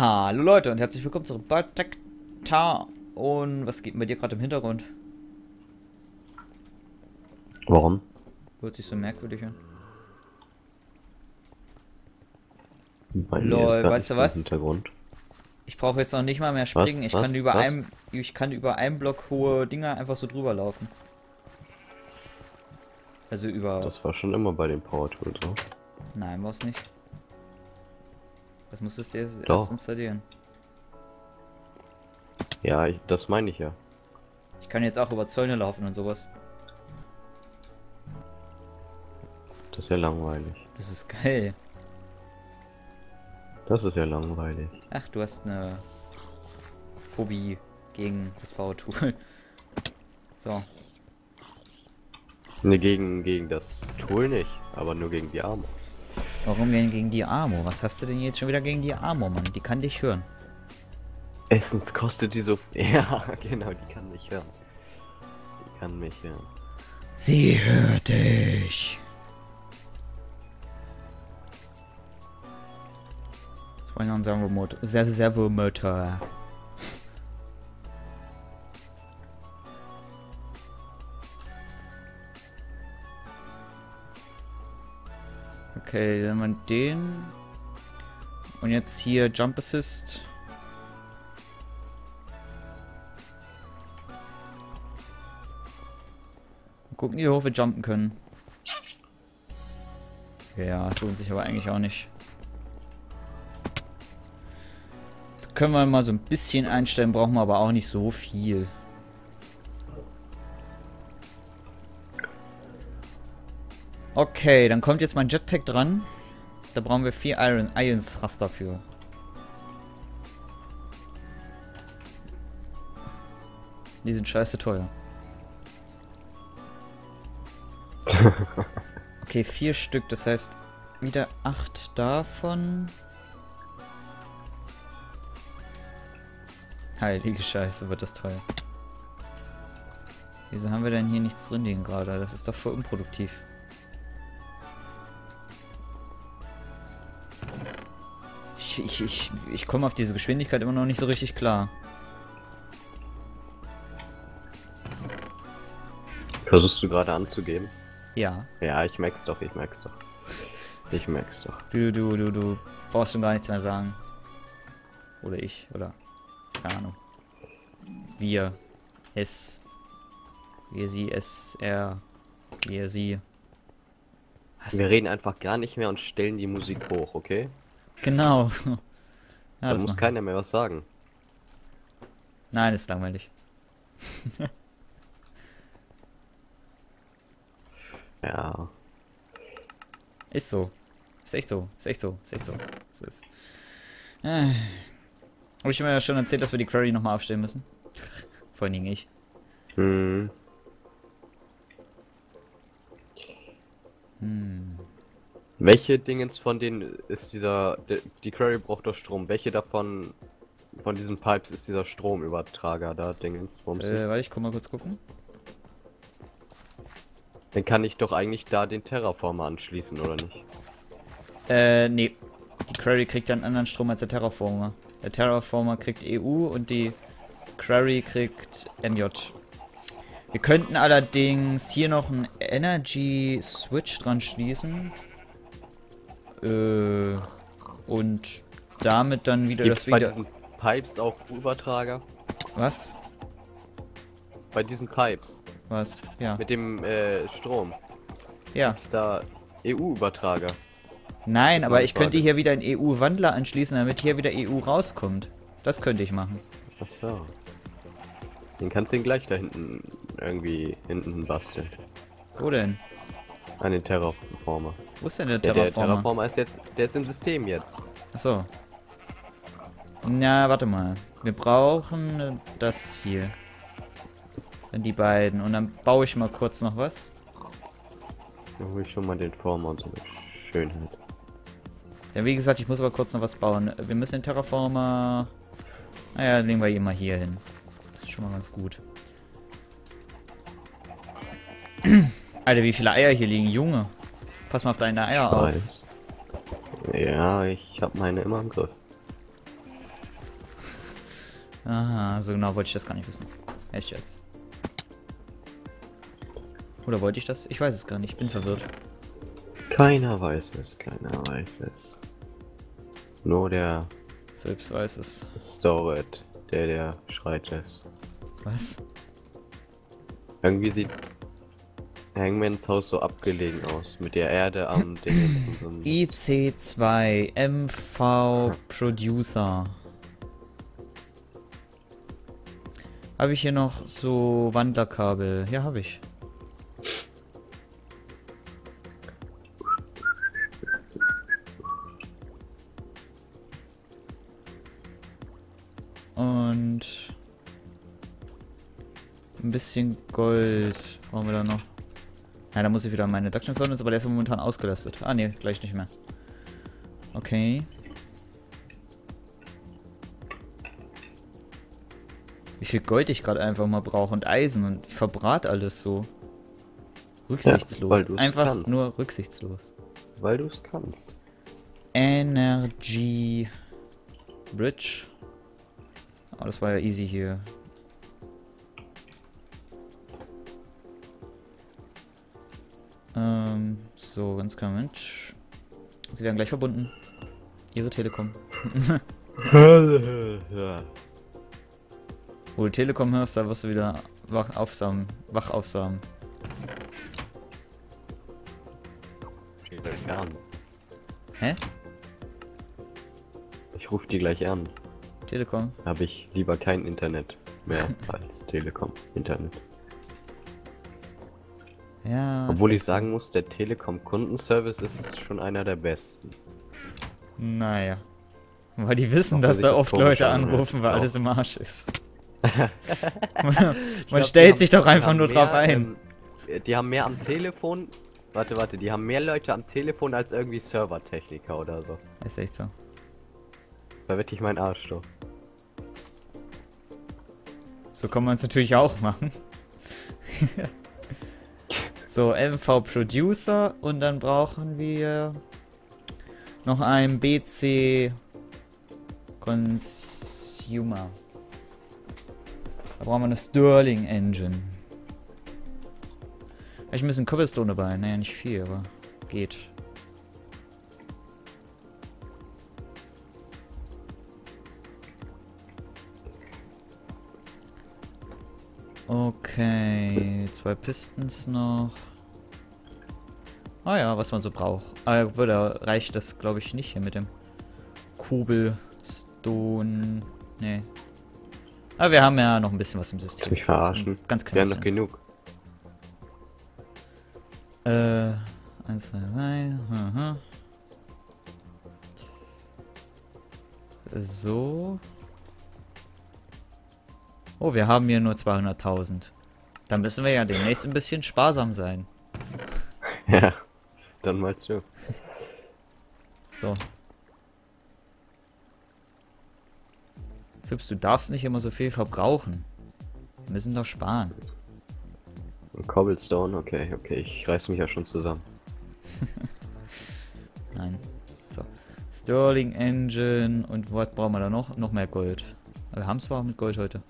Hallo Leute und herzlich willkommen zurück bei Tektar. Und was geht bei dir gerade im Hintergrund? Warum? Hört sich so merkwürdig an. Bei Lol, weißt du was? Ich brauche jetzt noch nicht mal mehr springen. ich Was? kann über Was? einem ich kann über einen Block hohe Dinger einfach so drüber laufen. Also über Das war schon immer bei den Power Tools so. Nein, war's nicht. Das musstest du erst erst installieren. Ja, ich, das meine ich ja. Ich kann jetzt auch über Zäune laufen und sowas. Das ist ja langweilig. Das ist geil. Das ist ja langweilig. Ach, du hast eine Phobie gegen das Power Tool. So. Ne, gegen, gegen das Tool nicht, aber nur gegen die Arme. Warum denn gegen die Armo? Was hast du denn jetzt schon wieder gegen die Armo, Mann? Die kann dich hören. Essens kostet die so. Ja, genau, die kann mich hören. Die kann mich hören. Sie hört dich. Das war ja ein Servomotor. Okay, haben wir den. Und jetzt hier Jump Assist. Mal gucken, wie hoch wir jumpen können. Ja, das lohnt sich aber eigentlich auch nicht. Das können wir mal so ein bisschen einstellen, brauchen wir aber auch nicht so viel. Okay, dann kommt jetzt mein Jetpack dran. Da brauchen wir vier Iron Ions Raster für. Die sind scheiße teuer. Okay, vier Stück, das heißt wieder acht davon. Heilige Scheiße, wird das teuer. Wieso haben wir denn hier nichts drin liegen gerade? Das ist doch voll unproduktiv. Ich, ich, ich, ich komme auf diese Geschwindigkeit immer noch nicht so richtig klar. Versuchst du gerade anzugeben? Ja, Ja, ich merk's doch, ich merk's doch. Ich merk's doch. du, du, du, du brauchst schon gar nichts mehr sagen. Oder ich, oder keine Ahnung. Wir, es, wir, sie, es, er, wir, sie. Was? Wir reden einfach gar nicht mehr und stellen die Musik hoch, okay? Genau. ja, da das muss machen. keiner mehr was sagen. Nein, ist langweilig. Ja. Ist so. Ist echt so. Ist echt so. Ist echt so. So ist. Äh. Habe ich mir ja schon erzählt, dass wir die Query nochmal aufstellen müssen? Vor allen Dingen ich. Hm. Hm. Welche Dingens von denen ist dieser. Die Query braucht doch Strom. Welche davon. Von diesen Pipes ist dieser Stromübertrager da, Dingens? Äh, warte, ich komm mal kurz gucken. Dann kann ich doch eigentlich da den Terraformer anschließen, oder nicht? Äh, nee. Die Query kriegt ja einen anderen Strom als der Terraformer. Der Terraformer kriegt EU und die Query kriegt MJ. Wir könnten allerdings hier noch einen Energy Switch dran schließen. Äh, und damit dann wieder Gibt's das bei wieder. diesen Pipes auch Übertrager? Was? Bei diesen Pipes Was? Ja. mit dem äh, Strom Ja. ist da EU-Übertrager. Nein, aber ich könnte hier wieder einen EU-Wandler anschließen, damit hier wieder EU rauskommt. Das könnte ich machen. Ach so. Den kannst du den gleich da hinten irgendwie hinten basteln. Wo denn? An den Terraformer. Wo ist denn der Ja, der Terraformer? Terraformer ist jetzt, der ist im System jetzt. Achso. Na, warte mal. Wir brauchen das hier. Dann die beiden. Und dann baue ich mal kurz noch was. Da hole ich schon mal den Former und so Schönheit. Ja, wie gesagt, ich muss aber kurz noch was bauen. Wir müssen den Terraformer... Naja, legen wir ihn mal hier hin. Das ist schon mal ganz gut. Alter, wie viele Eier hier liegen. Junge. Pass mal auf deine Eier auf. Weiß. Ja, ich habe meine immer im Griff. Aha, so genau wollte ich das gar nicht wissen. Echt jetzt. Oder wollte ich das? Ich weiß es gar nicht, ich bin verwirrt. Keiner weiß es, keiner weiß es. Nur der Philips weiß es. Storet, der der schreit es. Was? Irgendwie sieht Hangmans Haus so abgelegen aus, mit der Erde am Ding. und so einem- IC2 MV Producer. Habe ich hier noch so Wandlerkabel? Ja, habe ich. Und ein bisschen Gold brauchen wir da noch. Ja, da muss ich wieder meine Induction Furnace, aber der ist momentan ausgelastet. Ah, ne, gleich nicht mehr. Okay. Wie viel Gold ich gerade einfach mal brauche und Eisen und ich verbrat alles so. Rücksichtslos. du's einfach kannst. nur rücksichtslos. Weil du es kannst. Energy Bridge. Oh, das war ja easy hier. Ähm, so, ganz klar, Mensch. Sie werden gleich verbunden. Ihre Telekom. Wo du Telekom hörst, da wirst du wieder wach aufsamen. Wach. Steht gleich an. Hä? Ich rufe die gleich an. Telekom? Habe ich lieber kein Internet mehr als Telekom Internet. Ja. Obwohl ich sagen muss, der Telekom Kundenservice ist schon einer der besten. Naja. Weil die wissen, wenn dass da oft Leute anrufen, weil Auch. alles im Arsch ist. man glaub, stellt haben- sich doch die einfach haben nur drauf mehr, ein. ähm, die haben mehr am Telefon. Warte, warte, die haben mehr Leute am Telefon als irgendwie Servertechniker oder so. Ist echt so. Da wette ich meinen Arsch doch. So kann man es natürlich auch machen. so, MV Producer und dann brauchen wir noch einen BC Consumer. Da brauchen wir eine Sterling Engine. Vielleicht ein bisschen Cobblestone dabei. Naja, nicht viel, aber geht. Okay, zwei Pistons noch. Ah ja, was man so braucht. Aber würde reicht das, glaube ich, nicht hier mit dem Cobblestone. Nee. Aber wir haben ja noch ein bisschen was im System. Du mich verarschen? Ganz Wir haben noch genug. Äh, eins, zwei, drei. Aha. So. Oh, wir haben hier nur 200.000. Dann müssen wir ja demnächst ein bisschen sparsam sein. Ja, dann mal zu. So. Fips, du darfst nicht immer so viel verbrauchen. Wir müssen doch sparen. Cobblestone, okay, okay, ich reiß mich ja schon zusammen. Nein. So. Sterling Engine und was brauchen wir da noch? Noch mehr Gold. Wir haben zwar auch mit Gold heute.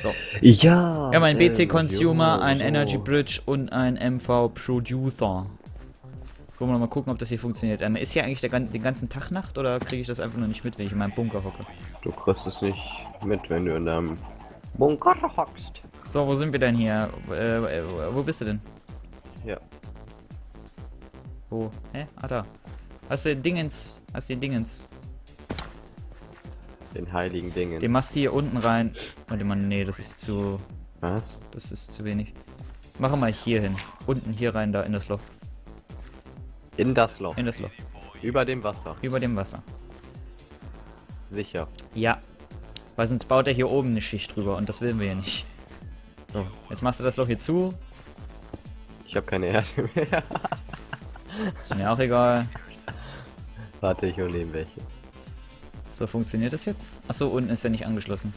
So. Ja! Wir haben einen äh, BC Consumer, jo, einen jo. Energy Bridge und einen MV Producer. Wollen wir mal gucken, ob das hier funktioniert. Ähm, ist hier eigentlich der, den ganzen Tag Nacht oder kriege ich das einfach nur nicht mit, wenn ich in meinem Bunker hocke? Du kriegst es nicht mit, wenn du in deinem Bunker hockst. So, wo sind wir denn hier? Äh, äh, wo bist du denn? Ja. Wo? Hä? Ah, da. Hast du den Dingens? Hast du den Dingens? Den heiligen Dingen. Den machst du hier unten rein. Warte mal, nee, das ist zu. Was? Das ist zu wenig. Wir mal hier hin. Unten hier rein, da in das Loch. In das Loch. In das Loch. Über dem Wasser. Über dem Wasser. Sicher. Ja. Weil sonst baut er hier oben eine Schicht drüber und das wollen wir ja nicht. So, jetzt machst du das Loch hier zu. Ich habe keine Erde mehr. Ist mir auch egal. Warte, ich hole eben welche. So, funktioniert das jetzt? Achso, unten ist er nicht angeschlossen.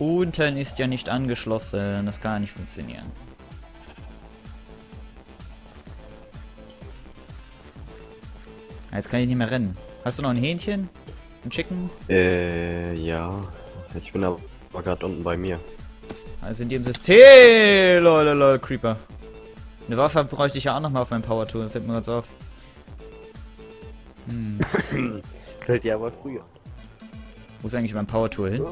Unten ist ja nicht angeschlossen. Das kann nicht funktionieren. Jetzt kann ich nicht mehr rennen. Hast du noch ein Hähnchen? Ein Chicken? Äh, ja. Ich bin aber gerade unten bei mir. Also in dem System. Lol, lol, lol, Creeper. Eine Waffe bräuchte ich ja auch nochmal auf meinem Power Tool. Fällt mir ganz auf. Hm. Fällt dir aber früher. Wo ist eigentlich mein Power Tool hin?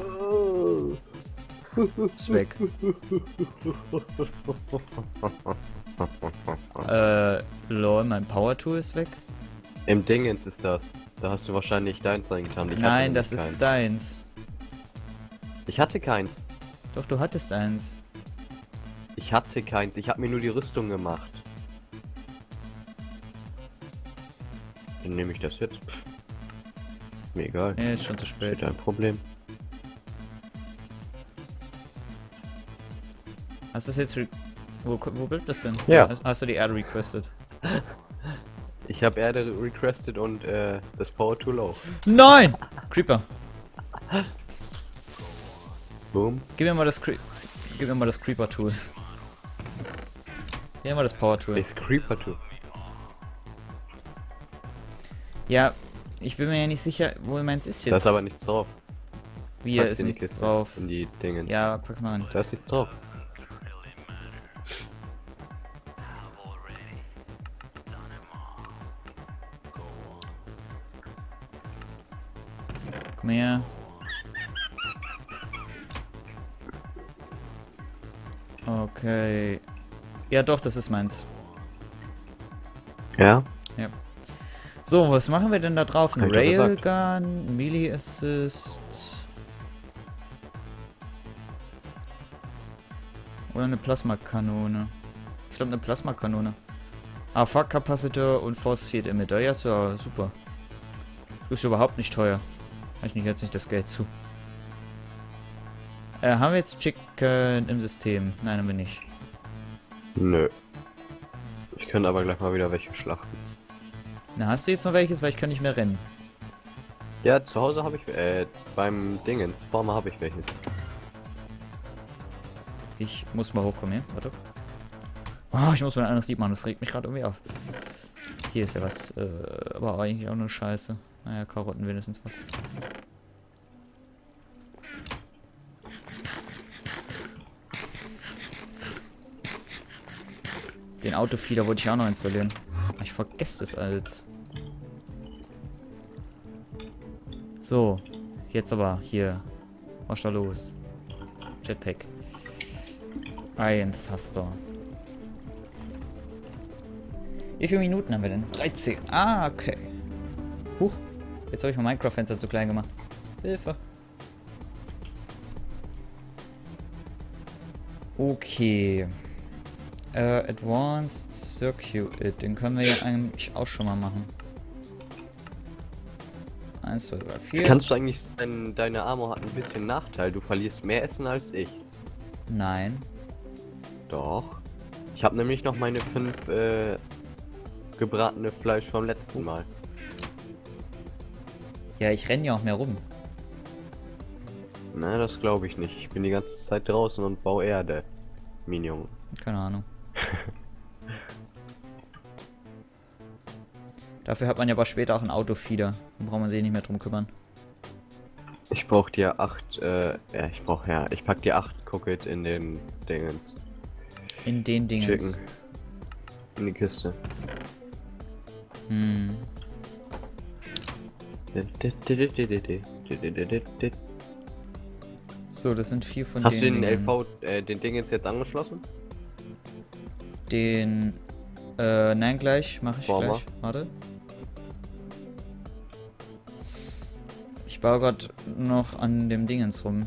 Ist weg. äh, lol, mein Power Tool ist weg? Im Dingens ist das. Da hast du wahrscheinlich deins reingetan. Ich Nein, das ist keins. deins. Ich hatte keins. Doch, du hattest eins. Ich hatte keins. Ich habe mir nur die Rüstung gemacht. Dann nehme ich das jetzt. Pff. Mir egal. Nee, ist schon zu spät. Ein Problem. Hast du das jetzt... Wo, wo bleibt das denn? Ja. Hast, du die Erde requested? Ich habe Erde requested und äh, das Power Tool auch. Nein! Creeper. Boom. Gib mir mal das Cre Gib mir mal das Creeper Tool. Gib mir mal das Power Tool. Welches Creeper Tool? Ja, ich bin mir ja nicht sicher, wo meins ist jetzt. Da ist aber nichts drauf. Wie, Pack's ist nichts Kiste, drauf. In die Dinge. Ja, pack's mal an. Da ist nichts drauf. Komm her. Okay. Ja doch, das ist meins. Ja? So, was machen wir denn da drauf? Ein. Railgun, Melee Assist. Oder eine Plasmakanone. Ich glaube eine Plasmakanone. AFK-Kapazitor und Force Field Emitter. Ja, ist ja super. Ist überhaupt nicht teuer. Ich nicht jetzt nicht das Geld zu. Äh, haben wir jetzt Chicken im System? Nein, haben wir nicht. Nö. Ich kann aber gleich mal wieder welche schlachten. Na, hast du jetzt noch welches? Weil ich kann nicht mehr rennen. Ja, zu Hause habe ich, äh, beim Dingens, Farmer habe ich welche. Ich muss mal hochkommen, ja? Warte. Oh, ich muss mal ein anderes Lied machen, das regt mich gerade irgendwie auf. Hier ist ja was, äh, aber eigentlich auch nur Scheiße. Naja, Karotten wenigstens was. Den Autofeeder wollte ich auch noch installieren. Ich vergesse das alles. So, jetzt aber hier. Was ist da los? Jetpack. Eins hast du. Wie viele Minuten haben wir denn? 13. Ah, okay. Huch. Jetzt habe ich mein Minecraft-Fenster zu klein gemacht. Hilfe. Okay. Äh, Advanced Circuit. Den können wir ja eigentlich auch schon mal machen. 1, 2, 3, 4. Kannst du eigentlich, dein, deine Armor hat ein bisschen Nachteil. Du verlierst mehr Essen als ich. Nein. Doch. Ich habe nämlich noch meine fünf, äh, gebratene Fleisch vom letzten Mal. Ja, ich renne ja auch mehr rum. Na, das glaube ich nicht. Ich bin die ganze Zeit draußen und baue Erde. Minion. Keine Ahnung. Dafür hat man ja aber später auch einen Autofeeder. Dann braucht man sich nicht mehr drum kümmern. Ich brauche dir acht, äh, ja, ich brauche ja, ich pack dir acht Cookit in den Dingens. In den Dingen. Chicken. In die Kiste. Hm. So, das sind vier von Hast du den den Dingen. LV, äh, den Dingens jetzt angeschlossen? Den. Äh, nein, gleich. Mache ich Boah, gleich. Warte. Ich baue gerade noch an dem Dingens rum.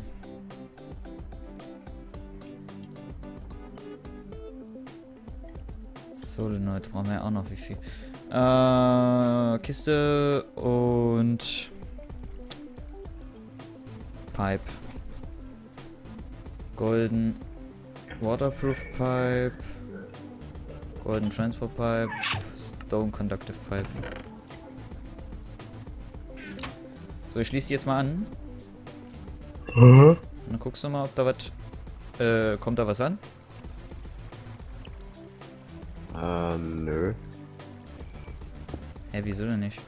Solenoid brauchen wir ja auch noch wie viel. Äh, Kiste und Pipe. Golden Waterproof Pipe. Golden Transport Pipe. Stone Conductive Pipe. So, ich schließe die jetzt mal an. Und dann guckst du mal, ob da was. Äh, kommt da was an? Ähm, nö. Hä, wieso denn nicht?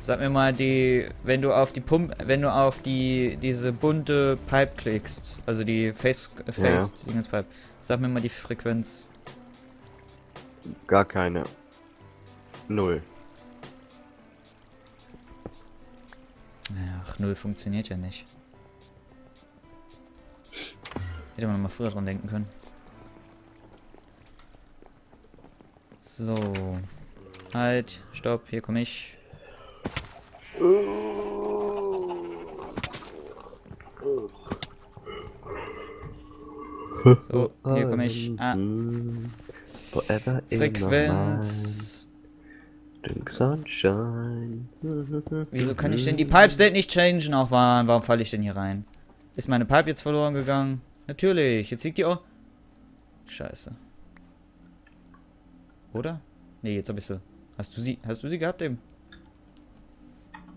Sag mir mal die, wenn du auf die Pump, wenn du auf die diese bunte Pipe klickst, also die Face äh, Face Dingens Pipe. Sag mir mal die Frequenz. Gar keine. Null. Ach, null funktioniert ja nicht. Hätte man mal früher dran denken können. So. Halt, stopp, hier komme ich. So, hier komme ich. Ah. Frequenz. Drink sunshine. Wieso kann ich denn die Pipe State nicht changen? Auch warum, warum falle ich denn hier rein? Ist meine Pipe jetzt verloren gegangen? Natürlich, jetzt liegt die auch. Scheiße. Oder? Nee, jetzt hab ich sie. Hast du sie, hast du sie gehabt eben?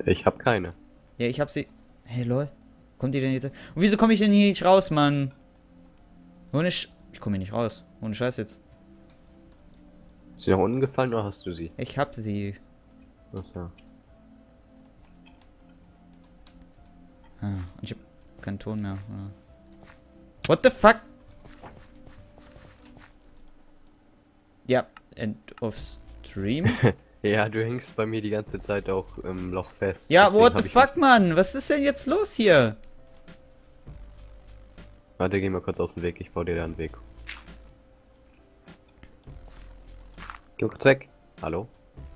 Ich hab keine. Ja, ich hab sie. Hey, lol. Kommt die denn jetzt? Und wieso komme ich denn hier nicht raus, Mann? Ohne Sch Ich komme hier nicht raus. Ohne Scheiß jetzt. Ist sie nach unten gefallen oder hast du sie? Ich hab sie. Achso. Ah, und ich hab keinen Ton mehr. What the fuck? Ja, end of stream. Ja, du hängst bei mir die ganze Zeit auch im Loch fest. Ja, Deswegen what the fuck, Mann? Was ist denn jetzt los hier? Warte, geh mal kurz aus dem Weg, ich baue dir da einen Weg. Geh kurz weg. Hallo?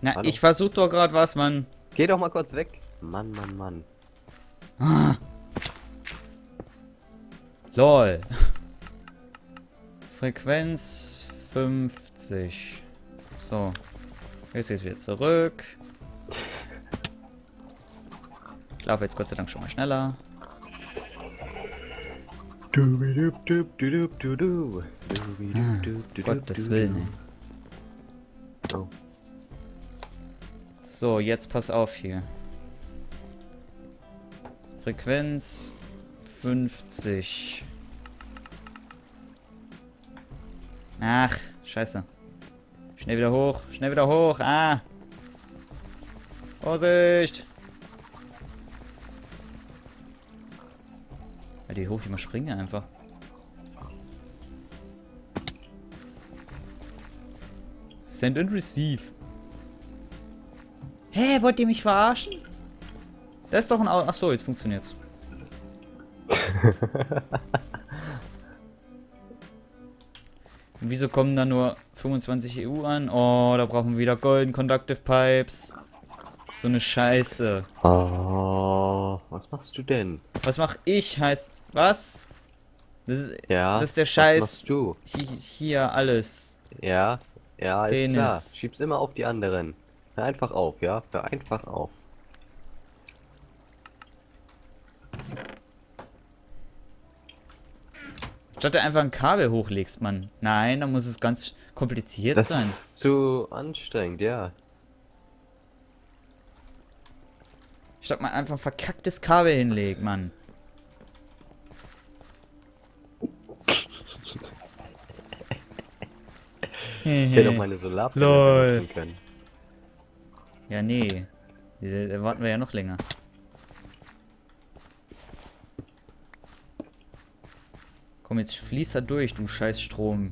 Na, Hallo? ich versuch doch gerade was, Mann. Geh doch mal kurz weg. Mann, Mann, Mann. LOL. Frequenz 50. So. Jetzt geht's wieder zurück. Ich laufe jetzt Gott sei Dank schon mal schneller. Gottes Willen. Oh. So, jetzt pass auf hier. Frequenz 50. Ach, scheiße. Schnell wieder hoch, schnell wieder hoch. Ah. Vorsicht. Weil die hoch immer springen einfach. Send and receive. Hä, wollt ihr mich verarschen? Das ist doch ein Au Ach so, jetzt funktioniert's. Wieso kommen da nur 25 EU an? Oh, da brauchen wir wieder Golden Conductive Pipes. So eine Scheiße. Oh, was machst du denn? Was mach ich? Heißt was? Das ist Ja. Das ist der Scheiß. Was machst du? hi- hier alles. Ja, ja, ist Penis. klar. Schieb's immer auf die anderen. Hör einfach auf, ja? Hör einfach auf. Statt du einfach ein Kabel hochlegst, Mann. Nein, da muss es ganz kompliziert Das sein. ist zu anstrengend, ja. Statt man einfach ein verkacktes Kabel hinlegt, Mann. Ich hätte doch meine Solarpanel können. Ja, nee. Da da warten wir ja noch länger. Komm, jetzt fließ da durch, du scheiß Strom.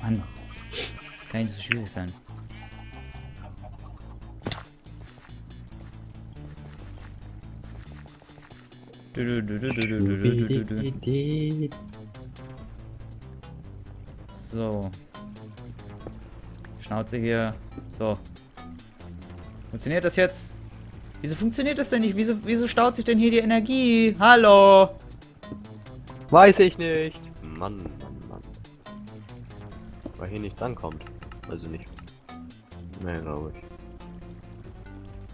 Mann. Kann nicht so schwierig sein. Du, du, du, So. Schnauze hier. So. Funktioniert das jetzt? Wieso funktioniert das denn nicht? Wieso, wieso staut sich denn hier die Energie? Hallo? Weiß ich nicht. Mann, Mann, Mann. Weil hier nicht drankommt. Also nicht. Mehr glaube ich.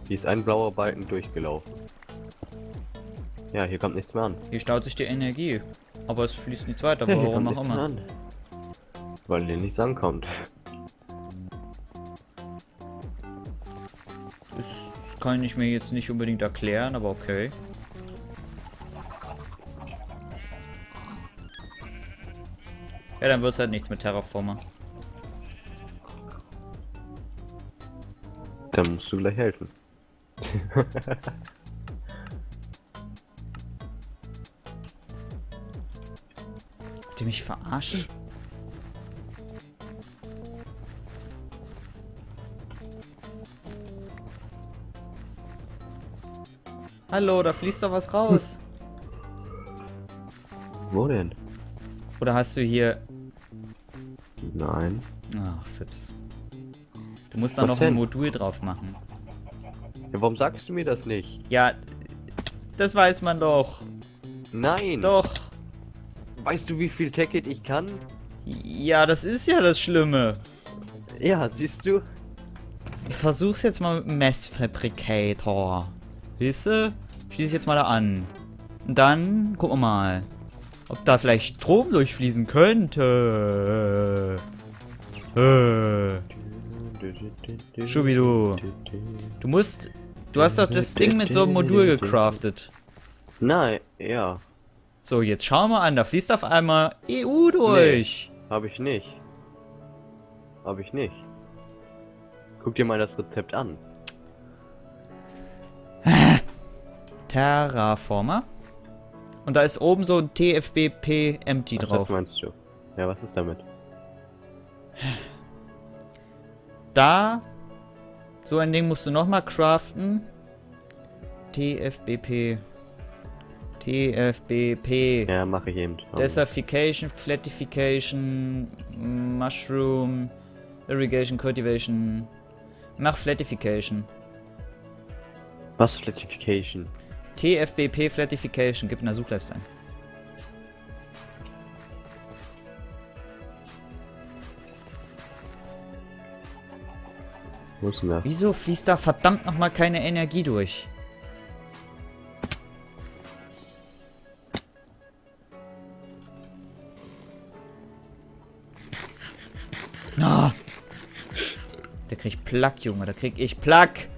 Hier ist ein blauer Balken durchgelaufen. Ja, hier kommt nichts mehr an. Hier staut sich die Energie. Aber es fließt nichts weiter. Ja, Warum kommt auch nichts immer. an. Weil hier nichts ankommt. Das kann ich mir jetzt nicht unbedingt erklären, aber okay. Ja, dann wird es halt nichts mit Terraformer. Dann musst du gleich helfen. Die mich verarschen? Hallo, da fließt doch was raus. Wo denn? Oder hast du hier... Nein. Ach, Fips. Du musst da Was noch denn? ein Modul drauf machen. Ja, warum sagst du mir das nicht? Ja, das weiß man doch. Nein! Doch. Weißt du, wie viel Tacket ich kann? Ja, das ist ja das Schlimme. Ja, siehst du? Ich versuch's jetzt mal mit dem Messfabricator. Siehst du? Schließe ich jetzt mal da an. Und dann gucken wir mal, ob da vielleicht Strom durchfließen könnte. Äh. Schubidu. Du musst... Du hast doch das Ding mit so einem Modul gecraftet. Nein, ja. So, jetzt schauen wir an. Da fließt auf einmal EU durch. Hab ich nicht. Hab ich nicht. Guck dir mal das Rezept an. Terraformer. Und da ist oben so ein TFBP Empty Was drauf. meinst du? Ja, was ist damit? Da, so ein Ding musst du nochmal craften. TFBP. TFBP. Ja, mache ich eben. Desertification, Flatification, Mushroom, Irrigation, Cultivation. Mach Flatification. Was Flatification? TFBP Flatification. Gib in der Suchleiste ein. Wieso fließt da verdammt nochmal keine Energie durch? Na! Der kriegt Plack, Junge. Da krieg ich Plack.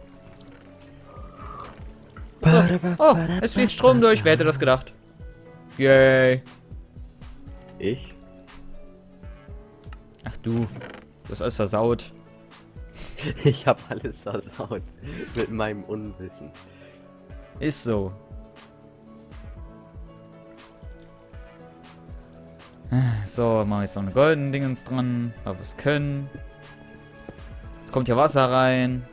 Oh, es fließt Strom durch. Wer hätte das gedacht? Yay. Ich? Ach du. Du hast alles versaut. Ich habe alles versaut. Mit meinem Unwissen. Ist so. So, machen wir jetzt noch eine goldene Dingens dran, weil wir es können. Jetzt kommt hier Wasser rein.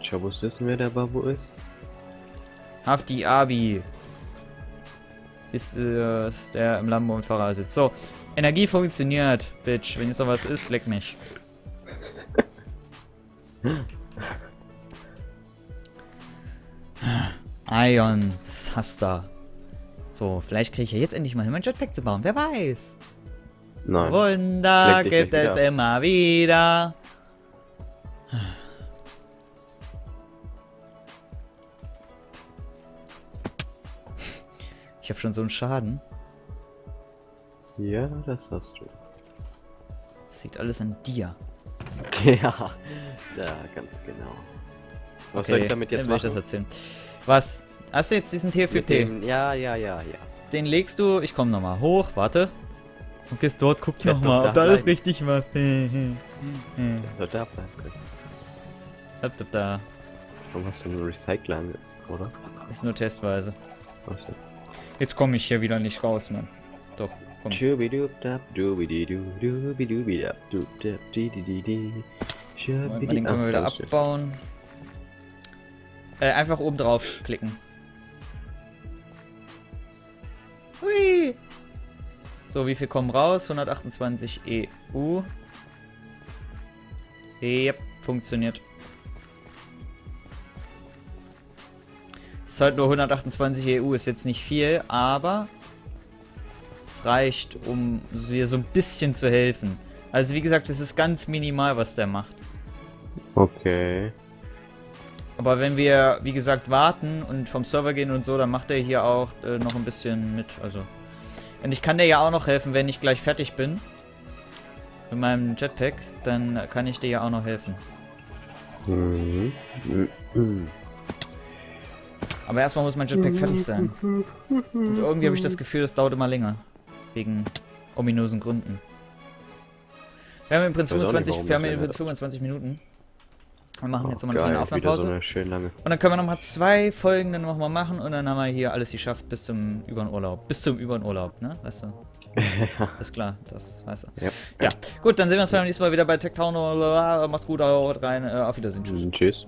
Schau, muss wissen, wer der Babu ist? Hafti Abi. Ist, äh, ist der im Lambo und Fahrer sitzt. So, Energie funktioniert, Bitch. Wenn jetzt noch was ist, leck mich. Ion Suster. So, vielleicht kriege ich ja jetzt endlich mal hin, mein Jetpack zu bauen. Wer weiß. Nein. Wunder gibt es immer wieder. Ich habe schon so einen Schaden. Ja, das hast du. Das liegt alles an dir. ja, ja, ganz genau. Was soll ich damit jetzt will ich das machen? erzählen. Was? Hast du jetzt diesen TFP? dem, ja, ja, ja, ja. Den legst du, ich komme nochmal hoch, warte. Und gehst dort, guck nochmal, ob da alles richtig was. Soll da bleiben können. Hab da, da. Warum hast du einen Recycler, oder? Ist nur testweise. Denn? Jetzt komme ich hier wieder nicht raus, Mann. Doch, komm. Moment mal, den können wir wieder abbauen. Äh, einfach oben drauf klicken. Hui! So, wie viel kommen raus? 128 EU. Yep, funktioniert. Ist halt nur 128 EU, ist jetzt nicht viel, aber es reicht, um dir so ein bisschen zu helfen. Also wie gesagt, es ist ganz minimal, was der macht. Okay. Aber wenn wir, wie gesagt, warten und vom Server gehen und so, dann macht er hier auch äh, noch ein bisschen mit. Also. Und ich kann dir ja auch noch helfen, wenn ich gleich fertig bin. Mit meinem Jetpack, dann kann ich dir ja auch noch helfen. Mhm. Mhm. Aber erstmal muss mein Jetpack fertig sein. Und irgendwie habe ich das Gefühl, das dauert immer länger. Wegen ominösen Gründen. Wir haben im Prinzip Ich weiß auch nicht, 25, warum wir haben das im länger Prinzip 25 Minuten. Wir machen jetzt Oh, nochmal eine kleine so Aufnahmepause. lange. Und dann können wir nochmal zwei Folgen dann nochmal machen und dann haben wir hier alles geschafft bis zum übern Urlaub. Bis zum übern Urlaub, ne? Weißt du? Ist klar, das weißt du. Ja. Ja, gut, dann sehen wir uns beim nächsten Mal wieder bei Tech Town. Macht's gut, haut rein. Äh, auf Wiedersehen. Tschüss. Tschüss.